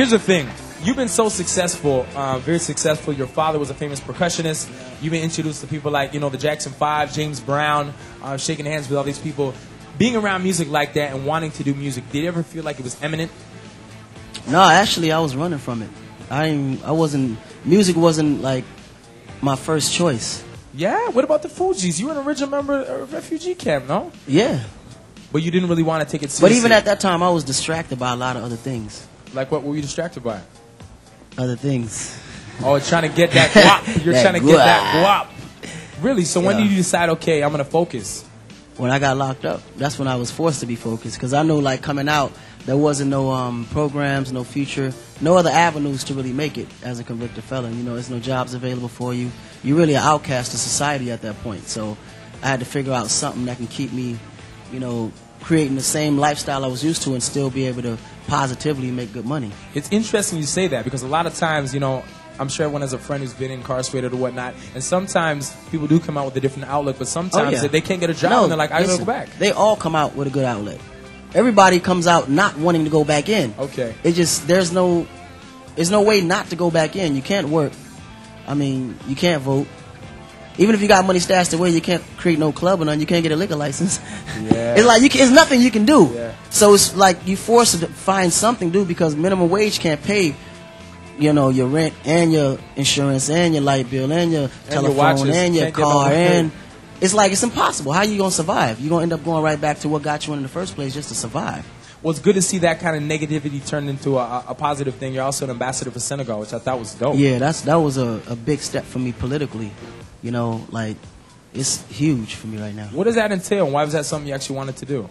here's the thing. You've been so successful, uh, very successful. Your father was a famous percussionist. You've been introduced to people like, you know, the Jackson Five, James Brown, uh, shaking hands with all these people. Being around music like that and wanting to do music, did you ever feel like it was eminent? No, actually, I was running from it. I I wasn't. Music wasn't like my first choice. Yeah. What about the Fugees? You were an original member of refugee camp, no? Yeah, But you didn't really want to take it seriously. but even at that time, I was distracted by a lot of other things. Like, what were you distracted by? Other things. Oh, trying to get that guap. You're That trying to get that guap. Really? So when did you decide? Okay, I'm gonna focus. When I got locked up, that's when I was forced to be focused because I know, like coming out, there wasn't no um, programs, no future, no other avenues to really make it as a convicted felon. You know, there's no jobs available for you. You're really an outcast of society at that point. So I had to figure out something that can keep me, you know, creating the same lifestyle I was used to and still be able to positively make good money. It's interesting you say that because a lot of times, you know, I'm sure everyone has a friend who's been incarcerated or whatnot, and sometimes people do come out with a different outlook, but sometimes Oh, yeah. they- can't get a job and they're like, I gotta go back. They all come out with a good outlet. Everybody comes out not wanting to go back in. Okay. It just there's no there's no way not to go back in. You can't work. I mean, you can't vote. Even if you got money stashed away, you can't create no club or nothing. You can't get a liquor license. Yeah. it's like you can, it's nothing you can do. Yeah. So it's like you forced to find something to do because minimum wage can't pay. You know your rent and your insurance and your light bill and your your telephone watches. and your car and it's like it's impossible. How you gonna survive? You're gonna end up going right back to what got you in the first place just to survive. Well, it's good to see that kind of negativity turned into a, a positive thing. You're also an ambassador for Senegal, which I thought was dope. Yeah, that's that was a, a big step for me politically. You know, like it's huge for me right now. What does that entail? Why was that something you actually wanted to do?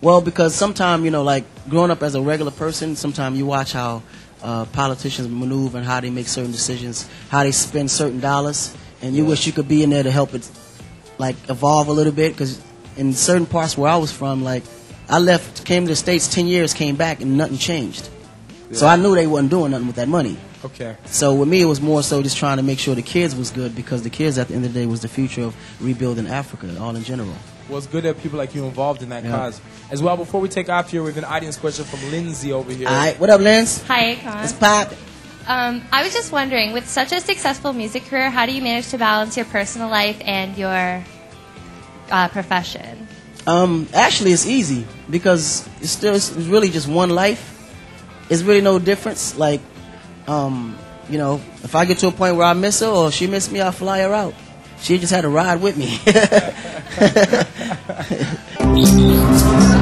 Well, because sometimes you know, like growing up as a regular person, sometimes you watch how uh, politicians maneuver and how they make certain decisions, how they spend certain dollars, and you wish you could be in there to help it, like evolve a little bit. Because in certain parts where I was from, like I left, came to the states ten years, came back, and nothing changed. So I knew they wasn't doing nothing with that money. Okay. So with me, it was more so just trying to make sure the kids was good because the kids, at the end of the day, was the future of rebuilding Africa, all in general. Well, it's good to have people like you involved in that Yeah. cause. As well, before we take off here, we have an audience question from Lindsay over here. All right, what up, Lindsay? Hi, Akon. It's pop. Um, I was just wondering, with such a successful music career, how do you manage to balance your personal life and your uh, profession? Um, actually, it's easy because it's still it's really just one life. It's really no difference. Like, um, you know, if I get to a point where I miss her or she miss me, I'll fly her out. She just had to ride with me.